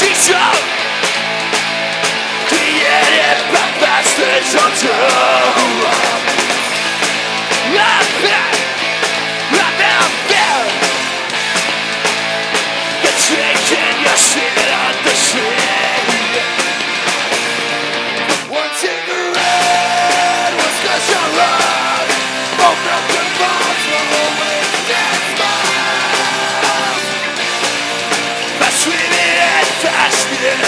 teacher Created by bastards on